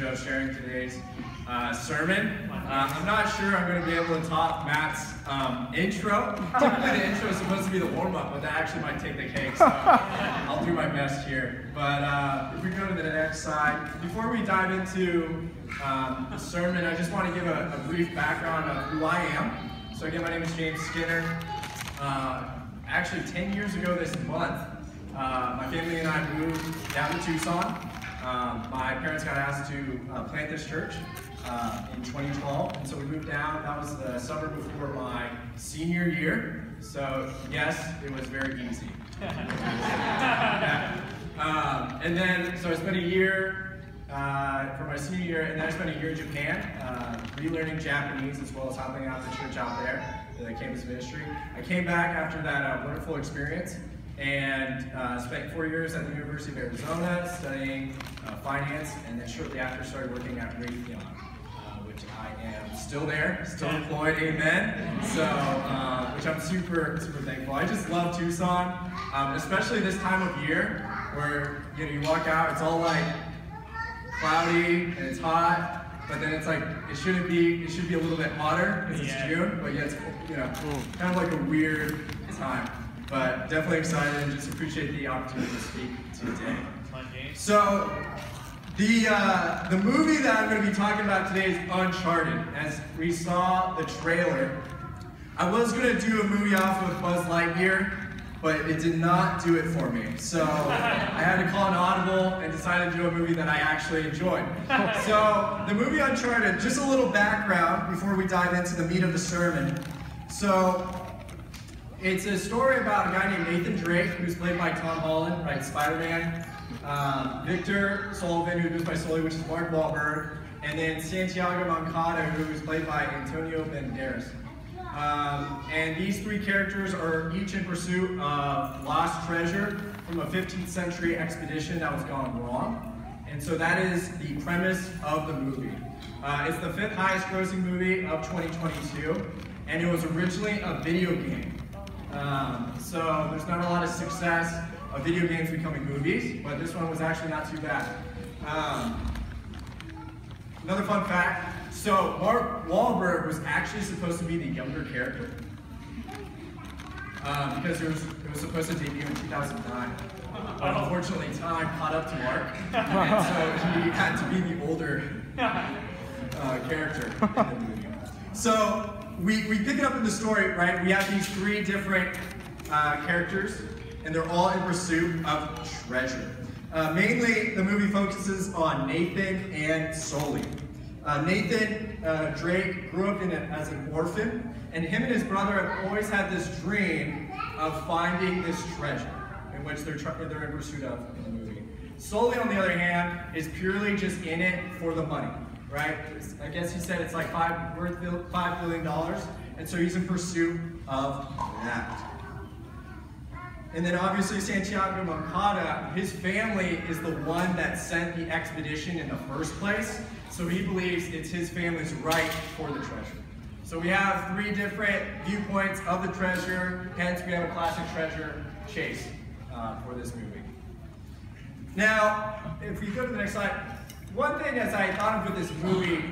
have privilege of sharing today's uh, sermon. Uh, I'm not sure I'm going to be able to top Matt's um, intro. Typically, the intro is supposed to be the warm up, but that actually might take the cake, so I'll do my best here. But uh, if we go to the next slide, before we dive into um, the sermon, I just want to give a, a brief background of who I am. So, again, my name is James Skinner. Uh, actually, 10 years ago this month, uh, my family and I moved down to Tucson. Um, my parents got asked to uh, plant this church uh, in 2012, and so we moved down. That was the summer before my senior year. So, yes, it was very easy. Yeah. Um, and then, so I spent a year uh, for my senior year, and then I spent a year in Japan, uh, relearning Japanese as well as helping out the church out there, the campus ministry. I came back after that uh, wonderful experience and uh, spent four years at the University of Arizona studying uh, finance, and then shortly after started working at Raytheon, uh, which I am still there, still employed, amen. So, uh, which I'm super, super thankful. I just love Tucson, um, especially this time of year where you know you walk out, it's all like cloudy and it's hot, but then it's like it shouldn't be. It should be a little bit hotter because it's June, but yeah, it's you know kind of like a weird time. But definitely excited and just appreciate the opportunity to speak today. Come on, James. So the uh, the movie that I'm going to be talking about today is Uncharted. As we saw the trailer, I was going to do a movie off of Buzz Lightyear, but it did not do it for me. So I had to call an audible and decided to do a movie that I actually enjoyed. So the movie Uncharted, just a little background before we dive into the meat of the sermon. So it's a story about a guy named Nathan Drake, who's played by Tom Holland, right? Spider-Man. Um, Victor Sullivan, who played by Sully, which is Mark Wahlberg, and then Santiago Moncada, who is played by Antonio Banderas. Um, and these three characters are each in pursuit of lost treasure from a 15th century expedition that was gone wrong. And so that is the premise of the movie. Uh, it's the fifth highest grossing movie of 2022, and it was originally a video game. Um, so there's not a lot of success of video games becoming movies, but this one was actually not too bad. Um, another fun fact, so Mark Wahlberg was actually supposed to be the younger character. Um, because it was, it was supposed to debut in 2009. But unfortunately, time caught up to Mark, and so he had to be the older uh, character in the movie. So we, we pick it up in the story, right? We have these three different uh, characters, and they're all in pursuit of treasure. Uh, mainly, the movie focuses on Nathan and Sully. Uh, Nathan uh, Drake grew up in a, as an orphan, and him and his brother have always had this dream of finding this treasure, in which they're, they're in pursuit of in the movie. Sully, on the other hand, is purely just in it for the money, right? I guess he said it's like five worth five billion dollars, and so he's in pursuit of that. And then obviously Santiago Moncada, his family is the one that sent the expedition in the first place, so he believes it's his family's right for the treasure. So we have three different viewpoints of the treasure, hence we have a classic treasure chase uh, for this movie. Now, if we go to the next slide, one thing as I thought of with this movie,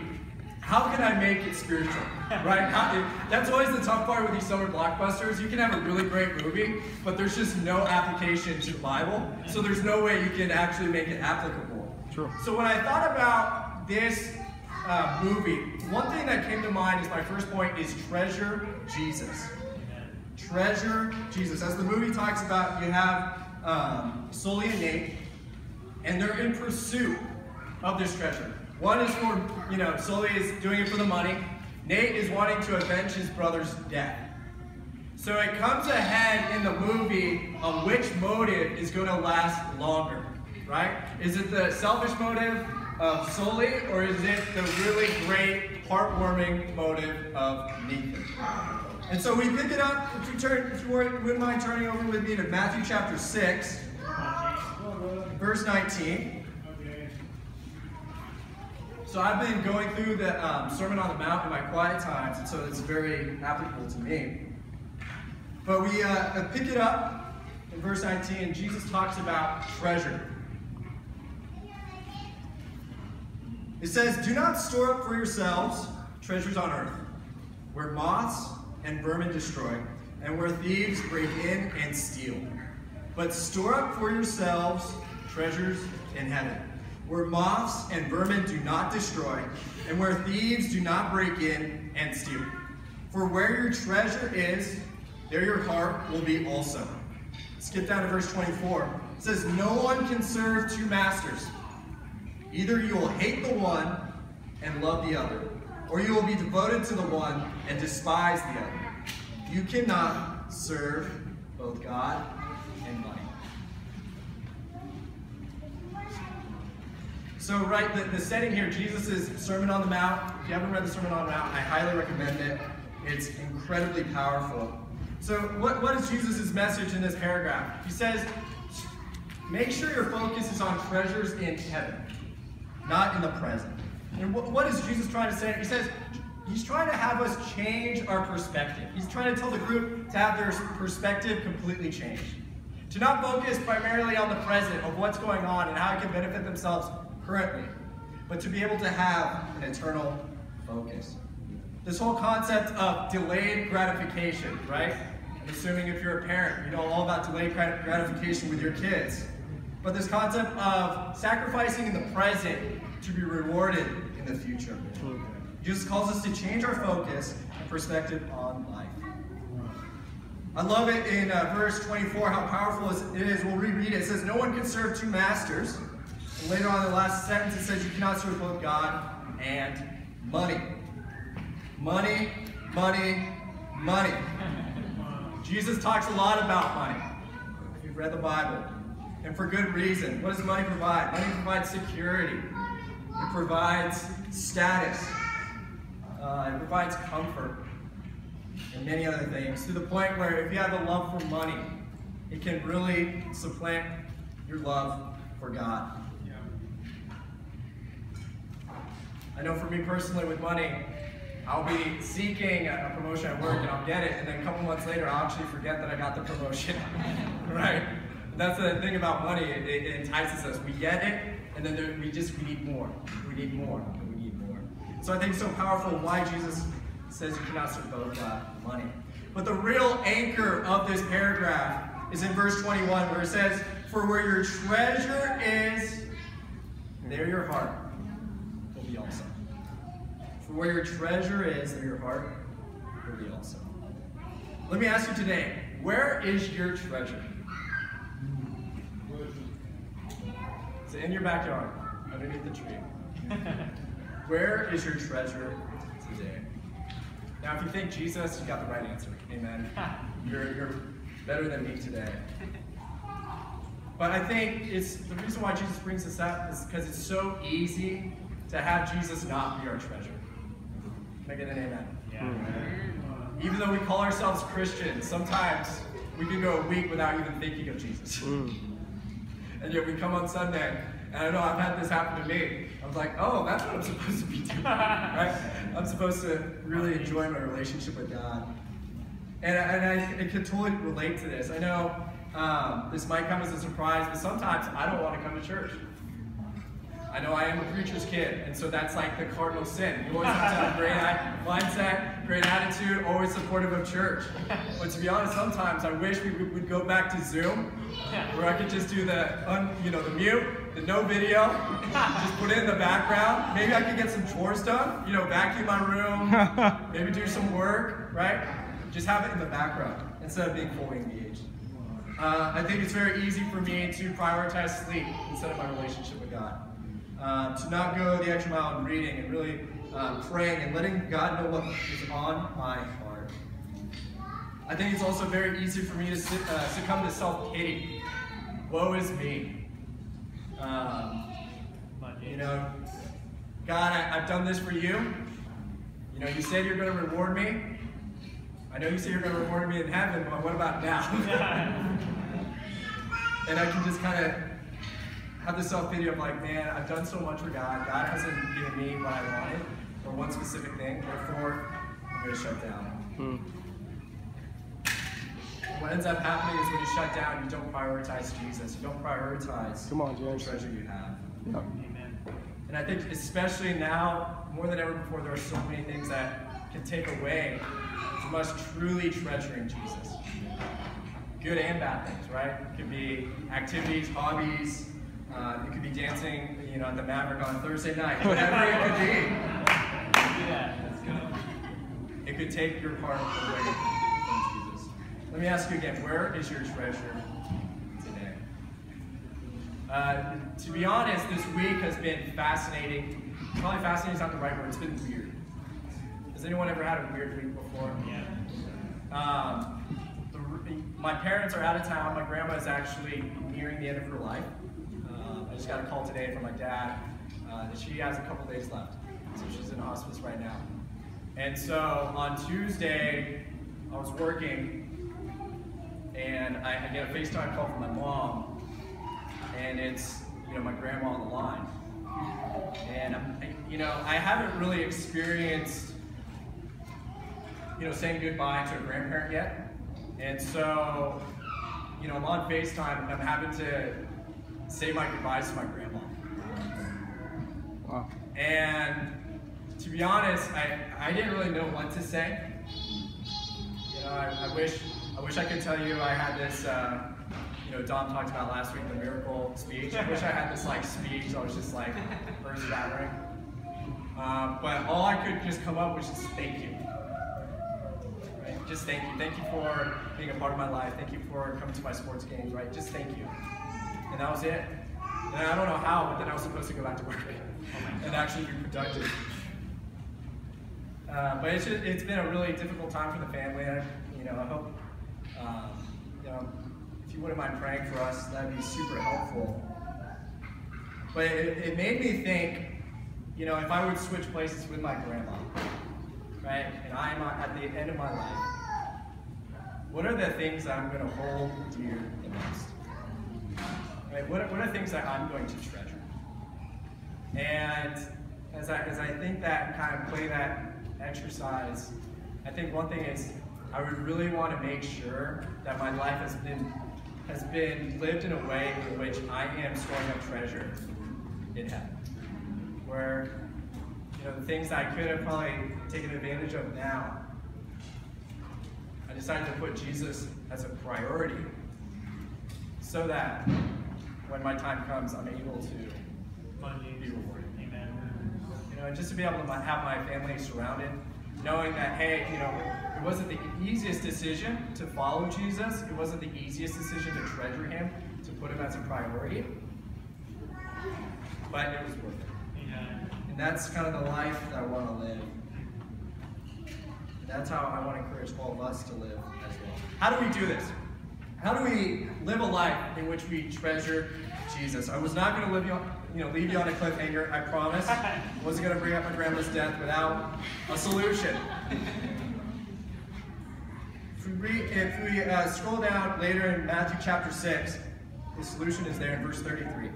how can I make it spiritual? Right? How, that's always the tough part with these summer blockbusters. You can have a really great movie, but there's just no application to the Bible. So there's no way you can actually make it applicable. True. So when I thought about this uh, movie, one thing that came to mind is my first point is treasure Jesus. Treasure Jesus. As the movie talks about, you have um, Sully and Nate, and they're in pursuit of this treasure. One is for, you know, Sully is doing it for the money. Nate is wanting to avenge his brother's death. So it comes ahead in the movie on which motive is going to last longer, right? Is it the selfish motive of Sully, or is it the really great, heartwarming motive of Nathan? And so we pick it up, if you turn, if you wouldn't mind turning over with me to Matthew chapter 6, verse 19. So I've been going through the um, Sermon on the Mount in my quiet times, and so it's very applicable to me. But we uh, pick it up in verse 19, and Jesus talks about treasure. It says, Do not store up for yourselves treasures on earth, where moths and vermin destroy, and where thieves break in and steal. But store up for yourselves treasures in heaven, where moths and vermin do not destroy, and where thieves do not break in and steal. For where your treasure is, there your heart will be also. Skip down to verse 24. It says, No one can serve two masters. Either you will hate the one and love the other, or you will be devoted to the one and despise the other. You cannot serve both God and money. So, right, the, the setting here, Jesus' Sermon on the Mount. If you haven't read the Sermon on the Mount, I highly recommend it. It's incredibly powerful. So, what, what is Jesus' message in this paragraph? He says, make sure your focus is on treasures in heaven, not in the present. And what, what is Jesus trying to say? He says, He's trying to have us change our perspective. He's trying to tell the group to have their perspective completely changed. To not focus primarily on the present of what's going on and how it can benefit themselves currently, but to be able to have an eternal focus. This whole concept of delayed gratification, right? Assuming if you're a parent, you know all about delayed gratification with your kids. But this concept of sacrificing in the present to be rewarded in the future. Jesus calls us to change our focus and perspective on life. I love it in uh, verse 24 how powerful it is. We'll reread it. It says, No one can serve two masters. Later on in the last sentence, it says, You cannot serve both God and money. Money, money, money. Jesus talks a lot about money. If you've read the Bible, and for good reason. What does money provide? Money provides security. It provides status. Uh, it provides comfort and many other things to the point where if you have a love for money, it can really supplant your love for God. I know for me personally with money, I'll be seeking a promotion at work and I'll get it, and then a couple months later I'll actually forget that I got the promotion. right? That's the thing about money, it, it, entices us. We get it, and then there, we just we need more. We need more. We need more. So I think it's so powerful why Jesus says you cannot serve both God and money. But the real anchor of this paragraph is in verse 21 where it says, For where your treasure is, there your heart be also. For where your treasure is, there your heart will be also. Let me ask you today, where is your treasure? It's in your backyard, underneath the tree? where is your treasure today? Now, if you think Jesus, you got the right answer. Amen. You're, you're better than me today. But I think it's the reason why Jesus brings this up is because it's so easy to have Jesus not be our treasure. Can I get an amen? Yeah. Even though we call ourselves Christians, sometimes we can go a week without even thinking of Jesus. Mm. And yet we come on Sunday, and I know I've had this happen to me. I was like, oh, that's what I'm supposed to be doing, right? I'm supposed to really enjoy my relationship with God. And, and I, I can totally relate to this. I know um, this might come as a surprise, but sometimes I don't want to come to church. I know I am a preacher's kid, and so that's like the cardinal sin. You always have to have a great mindset, great attitude, always supportive of church. But to be honest, sometimes I wish we would go back to Zoom, where I could just do the, un, you know, the mute, the no video, just put it in the background. Maybe I could get some chores done, you know, vacuum my room, maybe do some work, right? Just have it in the background instead of being fully engaged. Uh, I think it's very easy for me to prioritize sleep instead of my relationship with God. Uh, to not go the extra mile in reading and really uh, praying and letting God know what is on my heart. I think it's also very easy for me to sit, uh, succumb to self-pity. Woe is me. Um, you know, God, I, have done this for you. You know, you said you're going to reward me. I know you say you're going to reward me in heaven, but what about now? and I can just kind of have this self-pity of like, man, I've done so much for God. God hasn't given me what I wanted or one specific thing. Therefore, I'm going to shut down. Hmm. what ends up happening is when you shut down, you don't prioritize Jesus. You don't prioritize Come on, the treasure you have. Yep. And I think especially now, more than ever before, there are so many things that can take away from us truly treasuring Jesus. Good and bad things, right? It could be activities, hobbies. Uh, it could be dancing, you know, at the Maverick on Thursday night. Whatever it could be. Yeah, let's go. It could take your heart away from Jesus. Let me ask you again, where is your treasure today? Uh, to be honest, this week has been fascinating. Probably fascinating is not the right word, it's been weird. Has anyone ever had a weird week before? Yeah. Um, the, my parents are out of town. My grandma is actually nearing the end of her life. Just got a call today from my dad uh, that she has a couple days left. So she's in hospice right now. And so on Tuesday, I was working and I, I get a FaceTime call from my mom and it's, you know, my grandma on the line. And, I- you know, I haven't really experienced, you know, saying goodbye to a grandparent yet. And so, you know, I'm on FaceTime and I'm having to say my goodbyes to my grandma. Wow. And to be honest, I, I didn't really know what to say. You know, I, I wish I wish I could tell you I had this. Uh, you know, Dom talked about last week the miracle speech. I wish I had this like speech. I was just like earth shattering. Uh, but all I could just come up was just thank you. Right? Just thank you. Thank you for being a part of my life. Thank you for coming to my sports games. Right? Just thank you. And that was it. And I don't know how, but then I was supposed to go back to work and actually be productive. Uh, but it's, just, it's been a really difficult time for the family. I, you know, I hope, um, you know, if you wouldn't mind praying for us, that'd be super helpful. But it, it made me think, you know, if I would switch places with my grandma, right, and I'm at the end of my life, what are the things I'm going to hold dear the most? Right, what, what are things that I'm going to treasure? And as I, as I think that kind of play that exercise, I think one thing is I would really want to make sure that my life has been has been lived in a way in which I am storing up treasure in heaven. Where you know the things I could have probably taken advantage of now, I decided to put Jesus as a priority so that when my time comes, I'm able to be rewarded. You know, and just to be able to have my family surrounded, knowing that, hey, you know, it wasn't the easiest decision to follow Jesus. It wasn't the easiest decision to treasure him, to put him as a priority. But it was worth it. And that's kind of the life that I want to live. That's how I want to encourage all of us to live as well. How do we do this? How do we live a life in which we treasure Jesus? I was not going to live you on, you know, leave you on a cliffhanger. I promise. I wasn't going to bring up my grandma's death without a solution. If we, read, if we uh, scroll down later in Matthew chapter 6, the solution is there in verse 33.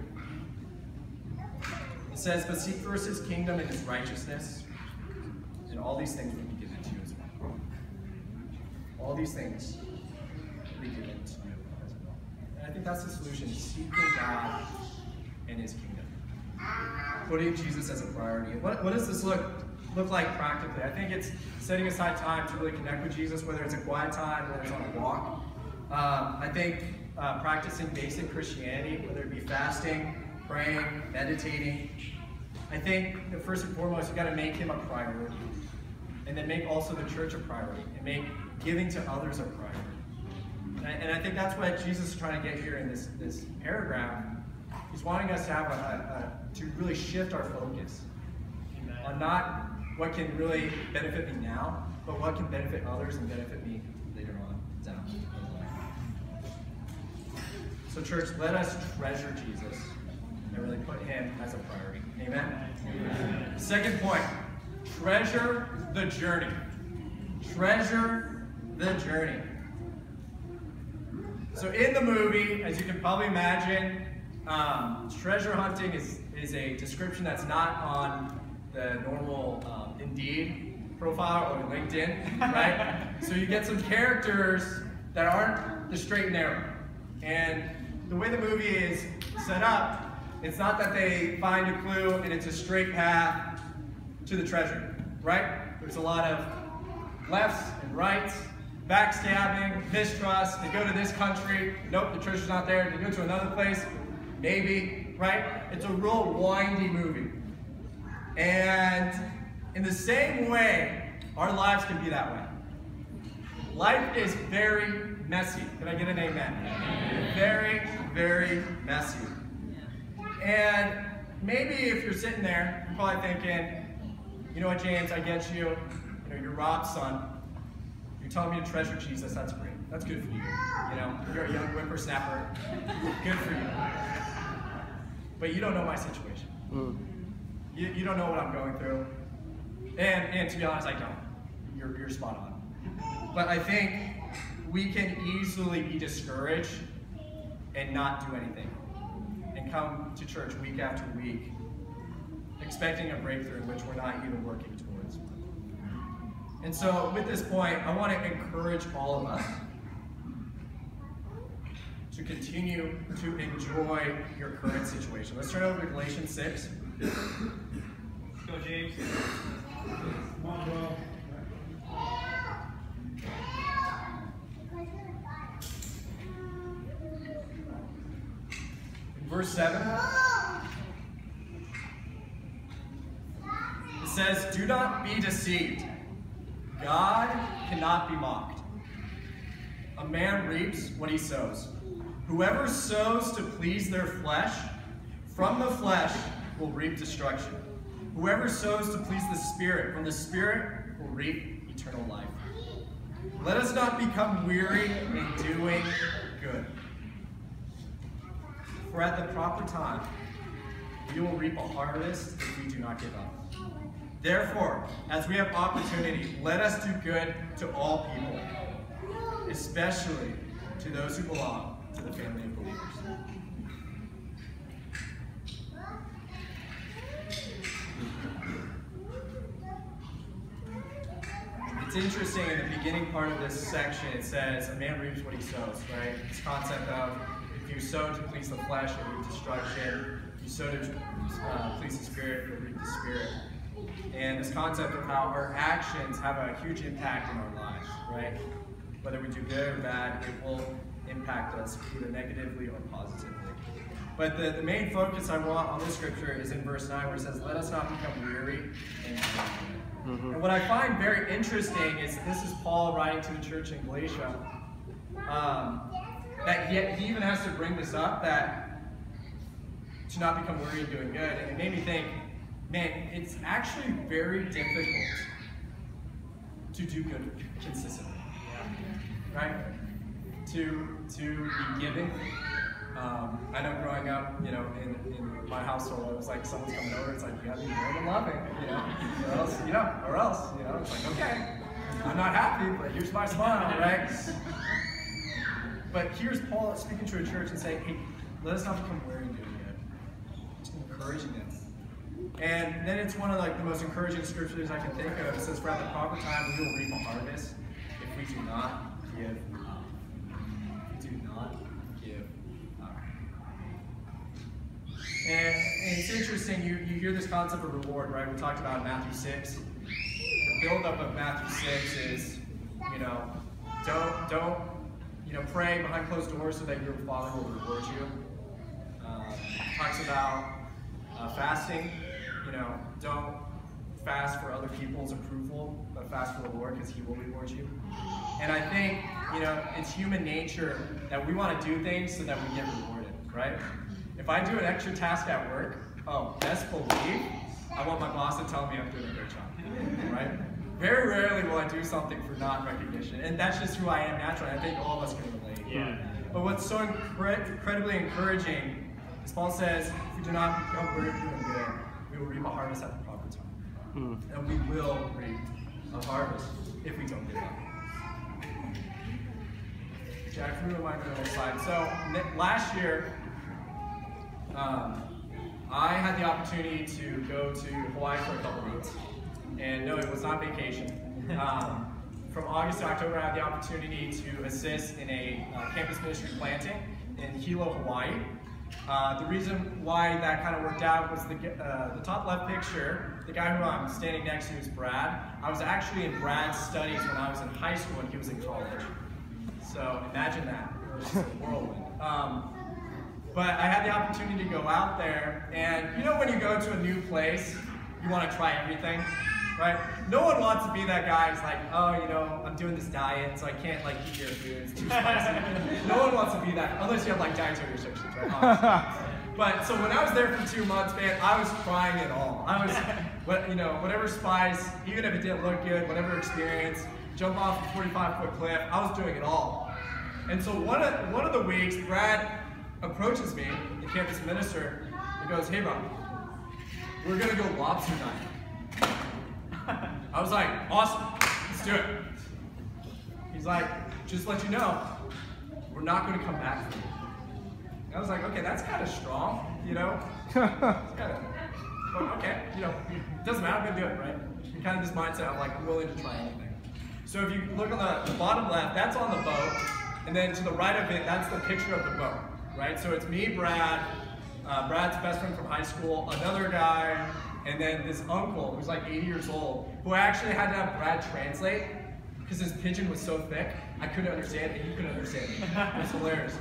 It says, But seek first his kingdom and his righteousness, and all these things will be given to you as well. All these things And I think that's the solution, seeking God and his kingdom. Putting Jesus as a priority. What, what does this look look like practically? I think it's setting aside time to really connect with Jesus, whether it's a quiet time, whether it's on a walk. Um, I think uh, practicing basic Christianity, whether it be fasting, praying, meditating. I think that first and foremost, you've got to make him a priority. And then make also the church a priority. And make giving to others a priority. And I, think that's what Jesus is trying to get here in this, this paragraph. He's wanting us to have a, a, a to really shift our focus on not what can really benefit me now, but what can benefit others and benefit me later on down the line. So, church, let us treasure Jesus and really put him as a priority. Amen? Amen. Second point treasure the journey. Treasure the journey. So, in the movie, as you can probably imagine, um, treasure hunting is, is a description that's not on the normal um, Indeed profile or LinkedIn, right? so you get some characters that aren't the straight and narrow. And the way the movie is set up, it's not that they find a clue and it's a straight path to the treasure, right? There's a lot of lefts and rights, backstabbing, mistrust. They go to this country, nope, the church is not there. They go to another place, maybe, right? It's a real windy movie. And in the same way, our lives can be that way. Life is very messy. Can I get an amen? Very, very messy. And maybe if you're sitting there, you're probably thinking, you know what, James, I get you. You know, you're Rob's son. Telling me to treasure Jesus. That's great. That's good for you. You know, you're a young whippersnapper. Good for you. But you don't know my situation. Mm. You, you don't know what I'm going through. And, and to be honest, I don't. You're, you're spot on. But I think we can easily be discouraged and not do anything. And come to church week after week expecting a breakthrough in which we're not even working towards. And so, with this point, I want to encourage all of us to continue to enjoy your current situation. Let's turn over to Galatians 6. Let's go, James. Come on, bro. Verse 7. It says, Do not be deceived. God cannot be mocked. A man reaps what he sows. Whoever sows to please their flesh, from the flesh will reap destruction. Whoever sows to please the Spirit, from the Spirit will reap eternal life. Let us not become weary in doing good. For at the proper time, we will reap a harvest if we do not give up. Therefore, as we have opportunity, let us do good to all people, especially to those who belong to the family of believers. It's interesting in the beginning part of this section, it says, a man reaps what he sows, right? This concept of if you sow to please the flesh, you'll reap destruction. If you sow to uh, please the spirit, you'll reap the spirit. And this concept of how our actions have a huge impact in our lives, right? Whether we do good or bad, it will impact us either negatively or positively. But the, the main focus I want on this scripture is in verse 9 where it says, Let us not become weary in mm-hmm. And what I find very interesting is this is Paul writing to the church in Galatia. Um, that he, he even has to bring this up that to not become weary in doing good. And it made me think, man, it's actually very difficult to do good consistently. Right? To to be giving. Um, I know growing up, you know, in, in my household, it was like someone's coming over, it's like you gotta be more than loving, you know, or else, you know, or else, you know, it's like okay, I'm not happy, but here's my smile, right? But here's Paul speaking to a church and saying, hey, let us not become weary in doing good. Just encouraging them and then it's one of like the most encouraging scriptures I can think of. It says, "For at the proper time we will reap a harvest if we do not give up." We do not give up. And, and it's interesting. You you hear this concept of reward, right? We talked about Matthew six. The buildup of Matthew six is, you know, don't don't you know pray behind closed doors so that your Father will reward you. Uh, talks about uh, fasting you know, don't fast for other people's approval, but fast for the Lord because He will reward you. And I think, you know, it's human nature that we want to do things so that we get rewarded, right? If I do an extra task at work, oh, best believe I want my boss to tell me I'm doing a great job, right? Very rarely will I do something for not recognition, and that's just who I am naturally. I think all of us can relate. Yeah. But what's so incre incredibly encouraging is Paul says, if we do not become weary doing good, will reap a harvest at the proper time. Mm. And we will reap a harvest if we don't give up. Jack, can you remind me on the slide? So last year, um, I had the opportunity to go to Hawaii for a couple weeks. And no, it was not vacation. Um, from August to October, I had the opportunity to assist in a uh, campus ministry planting in Hilo, Hawaii. Uh, the reason why that kind of worked out was the, uh, the top left picture, the guy who I'm standing next to is Brad. I was actually in Brad's studies when I was in high school and he was in college. So imagine that, whirlwind. Um, but I had the opportunity to go out there, and you know when you go to a new place, you want to try everything, right? No one wants to be that guy who's like, oh, you know, I'm doing this diet, so I can't like eat your food, it's too spicy. no one wants to be that, unless you have like dietary restrictions, right? But so when I was there for two months, man, I was trying it all. I was, what you know, whatever spice, even if it didn't look good, whatever experience, jump off a 45 foot cliff, I was doing it all. And so one of one of the weeks, Brad approaches me, the campus minister, and goes, "Hey, Rob, we're gonna go lobster diving." I was like, "Awesome, let's do it." He's like, "Just let you know, we're not gonna come back for you." And I was like, "Okay, that's kind of strong, you know." kind of, okay, you know, it doesn't matter, I'm gonna do it, right? Kind of this mindset of like, I'm willing to try anything. So if you look on the, the bottom left, that's on the boat, and then to the right of it, that's the picture of the boat, right? So it's me, Brad, uh, Brad's best friend from high school, another guy, and then this uncle who's like 80 years old, who I actually had to have Brad translate because his Pidgin was so thick, I couldn't understand it, and he couldn't understand me. It was hilarious.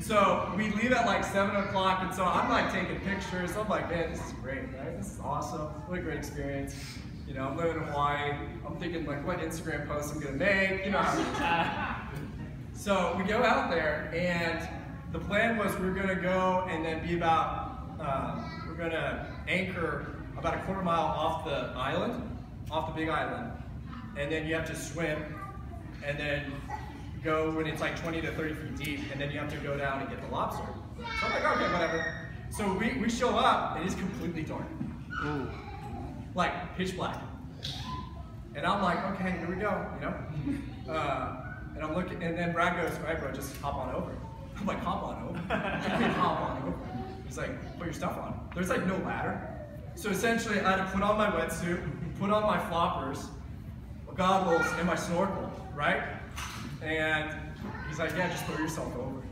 So we leave at like 7 o'clock, and so I'm like taking pictures. I'm like, man, this is great, right? This is awesome. What a great experience. You know, I'm living in Hawaii. I'm thinking like what Instagram post I'm gonna make. You know So we go out there, and the plan was we are gonna go and then be about, um, we're gonna anchor about a quarter mile off the island, off the big island, and then you have to swim, and then go when it's like 20 to 30 feet deep, and then you have to go down and get the lobster. So I'm like, okay, whatever. So we, we show up, and it's completely dark. Ooh. Like, pitch black. And I'm like, okay, here we go, you know? Uh, and I'm looking, and then Brad goes, all right, bro, just hop on over. I'm like, hop on over? I hop on over. He's like, put your stuff on. There's like no ladder. So essentially, I had to put on my wetsuit, put on my floppers, goggles, and my snorkel, right? And he's like, yeah, just throw yourself over.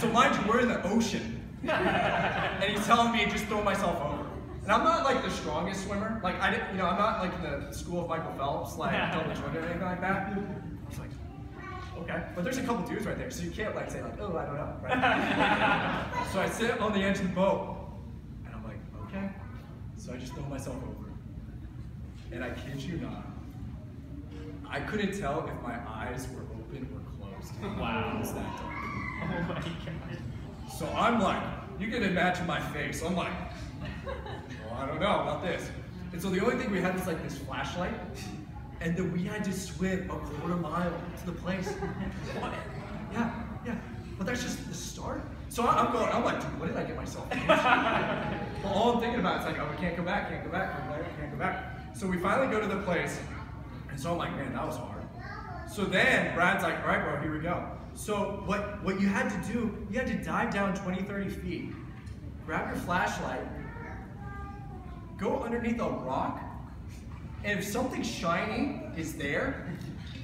So mind you, we're in the ocean. and he's telling me just throw myself over. And I'm not like the strongest swimmer. Like I didn't, you know, I'm not like in the school of Michael Phelps, like double jointed or anything like that. I was like, okay. But there's a couple dudes right there, so you can't like say like, oh, I don't know. Right? so I sit on the edge of the boat, and I'm like, okay. So I just throw myself over. And I kid you not, I couldn't tell if my eyes were open or closed. Wow. It that dark. Oh my god. So I'm like, you can imagine my face. I'm like, well, I don't know about this. And so the only thing we had was like this flashlight, and then we had to swim a quarter mile to the place. Yeah, yeah. But that's just the start. So I'm going, I'm like, dude, what did I get myself into? well, all I'm thinking about is like, oh, we can't go back, can't go back, can't go back, can't go back. So we finally go to the place, and so I'm like, man, that was hard. So then Brad's like, all right, bro, here we go. So what, what you had to do, you had to dive down 20, 30 feet, grab your flashlight, go underneath a rock, and if something shiny is there,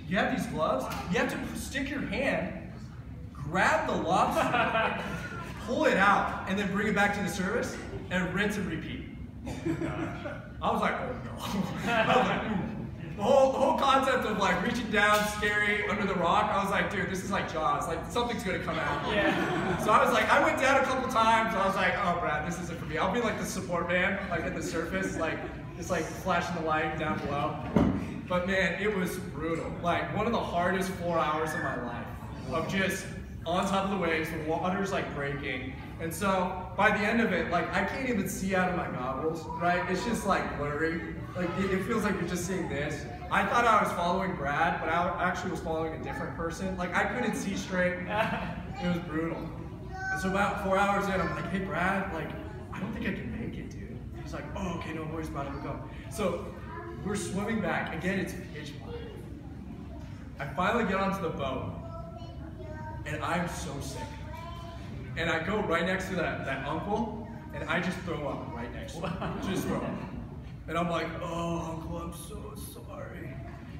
you have these gloves, you have to stick your hand, grab the lobster, pull it out, and then bring it back to the surface, and rinse and repeat. Oh I was like, oh no. I was like, the whole, the whole concept of like reaching down, scary, under the rock, I was like, dude, this is like Jaws. Like something's gonna come out. Yeah. So I was like, I went down a couple times. I was like, oh, Brad, this isn't for me. I'll be like the support man, like at the surface, like just like flashing the light down below. But man, it was brutal. Like one of the hardest four hours of my life of just on top of the waves, the water's like breaking. And so by the end of it, like I can't even see out of my goggles, right? It's just like blurry. Like it, it feels like you're just seeing this. I thought I was following Brad, but I actually was following a different person. Like I couldn't see straight. It was brutal. And so about four hours in, I'm like, hey Brad, like, I don't think I can make it, dude. He's like, oh, okay, no worries about it, we'll go. So we're swimming back. Again, it's pitch black. I finally get onto the boat, and I'm so sick. And I go right next to that, that uncle, and I just throw up right next to him. Just throw up. And I'm like, oh, uncle, I'm so sorry.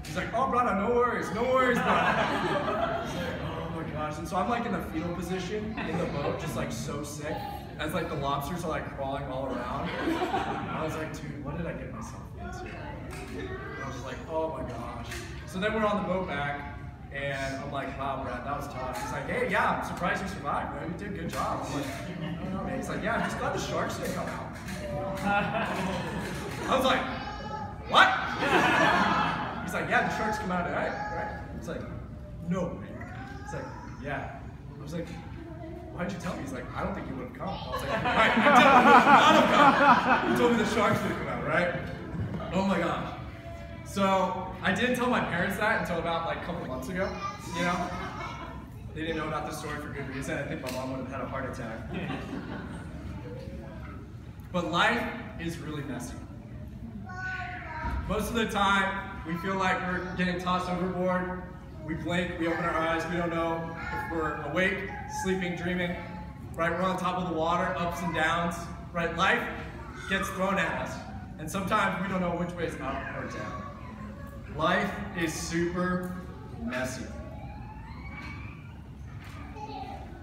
He's like, oh, brother, no worries, no worries, brother. oh my gosh. And so I'm like in the fetal position in the boat, just like so sick. As like the lobsters are like crawling all around. And I was like, dude, what did I get myself into? And I was like, oh my gosh. So then we're on the boat back, and I'm like, wow, Brad, that was tough. He's like, hey, yeah, I'm surprised you survived, man. You did a good job. I'm like, man. He's like, yeah, I'm just glad the sharks didn't come out. I was like, what? He's like, yeah, the sharks come out tonight, right? He's like, no. He's like, yeah. I was like, why'd you tell me? He's like, I don't think you would have come. I was like, right, you, you would not have come. You told me the sharks didn't come out, right? Oh my gosh. So I didn't tell my parents that until about like a couple months ago. You know, they didn't know about the story for good reason. I think my mom would have had a heart attack. But life is really messy. Most of the time, we feel like we're getting tossed overboard. We blink, we open our eyes, we don't know if we're awake, sleeping, dreaming. Right, we're on top of the water, ups and downs. Right, life gets thrown at us. And sometimes we don't know which way is up or down. Life is super messy.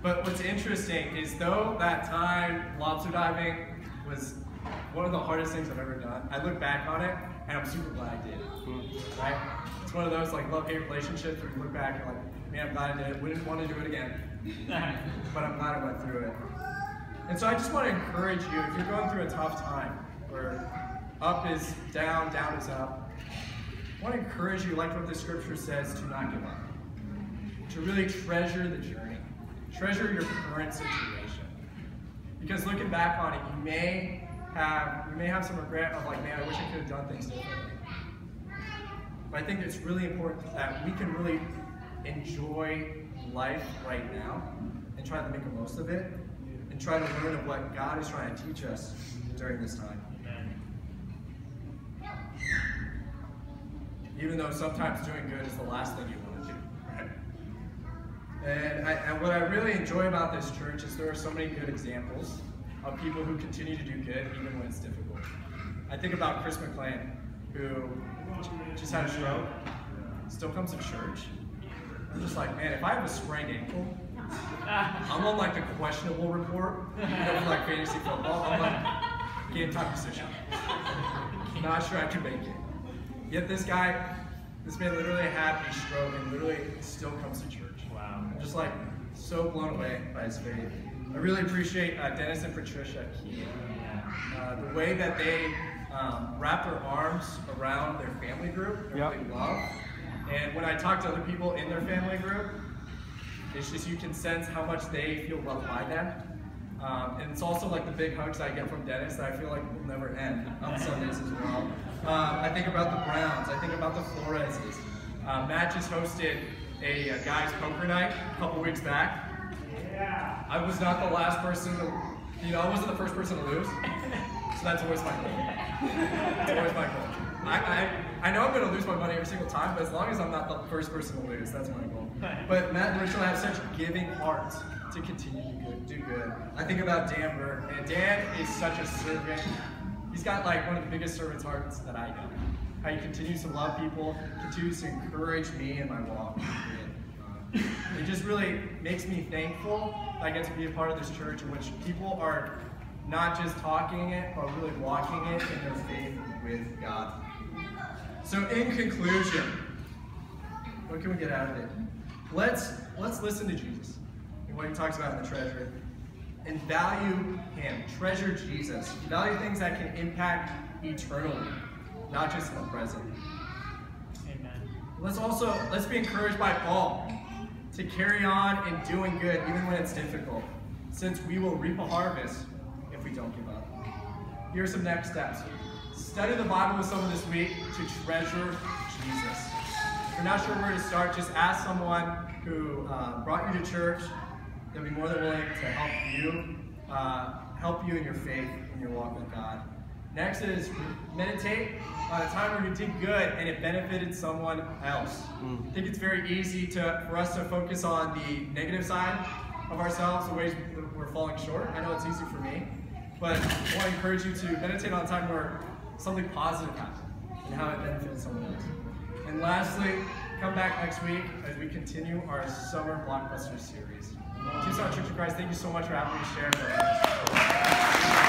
But what's interesting is though that time lobster diving was one of the hardest things I've ever done, I look back on it and I'm super glad I did. Hmm. Right? It's one of those like love-hate relationships where you look back and you're like, man, I'm glad I did it. Wouldn't want to do it again. but I'm glad I went through it. And so I just want to encourage you, if you're going through a tough time, where up is down, down is up, I want to encourage you, like what the scripture says, to not give up. To really treasure the journey. Treasure your current situation. Because looking back on it, you may have you may have some regret of like, man, I wish I could have done things differently. But I think it's really important that we can really enjoy life right now and try to make the most of it and try to learn of what God is trying to teach us during this time. Even though sometimes doing good is the last thing you want to do, right? And, I, and what I really enjoy about this church is there are so many good examples of people who continue to do good even when it's difficult. I think about Chris McLean, who just had a stroke, still comes to church. I'm just like, man, if I have a sprained ankle, I'm on like the questionable report, you know, like fantasy football. I'm like, game time decision. Not sure I can make it. Yet this guy, this man literally had a stroke and literally still comes to church. Wow. I'm just like so blown away by his faith. I really appreciate uh, Dennis and Patricia. Uh, the way that they um, wrap their arms around their family group, their Yep. big love. And when I talk to other people in their family group, it's just you can sense how much they feel loved by them. Um, and it's also like the big hugs I get from Dennis that I feel like will never end on Sundays as well. Um, I think about the Browns. I think about the Floreses. Uh, Matt just hosted a, uh guys poker night a couple weeks back. I was not the last person to, you know, I wasn't the first person to lose. So that's always my goal. It's always my goal. I, I, I know I'm going to lose my money every single time, but as long as I'm not the first person to lose, that's my goal. But Matt and Rachel have such giving hearts to continue to good, do good. I think about Dan Burke, and Dan is such a servant. He's got like one of the biggest servant's hearts that I know. How he continues to love people, continues to encourage me in my walk. God. Uh, it just really makes me thankful that I get to be a part of this church in which people are not just talking it, but really walking it in their faith with God. So in conclusion, what can we get out of it? Let's let's listen to Jesus and what he talks about in the treasure. And value him. Treasure Jesus. Value things that can impact eternally, not just in the present. Amen. Let's also let's be encouraged by Paul to carry on in doing good even when it's difficult, since we will reap a harvest if we don't give up. Here are some next steps. Study the Bible with someone this week to treasure Jesus. If you're not sure where to start, just ask someone who uh, brought you to church. They'll be more than willing to help you, uh, help you in your faith in your walk with God. Next is meditate on a time where you did good and it benefited someone else. I think it's very easy to for us to focus on the negative side of ourselves, the ways we're falling short. I know it's easy for me, but I want to encourage you to meditate on a time where something positive happened and how it benefited someone else. And lastly, come back next week as we continue our summer blockbuster series. Tucson Church of Christ, thank you so much for having me share.